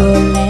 Boleh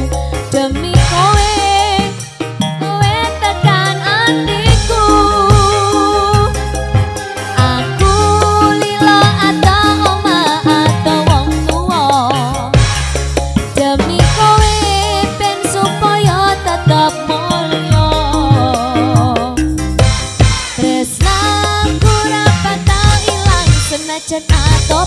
chân a à, tốt